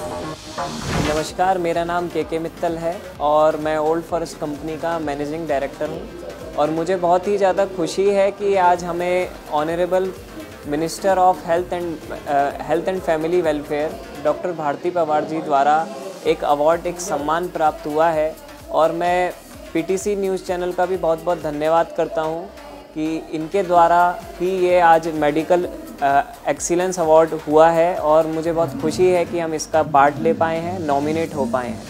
नमस्कार, मेरा नाम के के मित्तल है और मैं ओल्ड फॉरेस्ट कंपनी का मैनेजिंग डायरेक्टर हूँ। और मुझे बहुत ही ज़्यादा खुशी है कि आज हमें honourable minister of health and health and family welfare doctor Bharati Pawar ji द्वारा एक अवार्ड एक सम्मान प्राप्त हुआ है। और मैं पीटीसी न्यूज़ चैनल का भी बहुत बहुत धन्यवाद करता हूँ कि इनके द्वारा ही ये आज मेडिकल एक्सीलेंस अवार्ड हुआ है और मुझे बहुत खुशी है कि हम इसका पार्ट ले पाए हैं नॉमिनेट हो पाए हैं।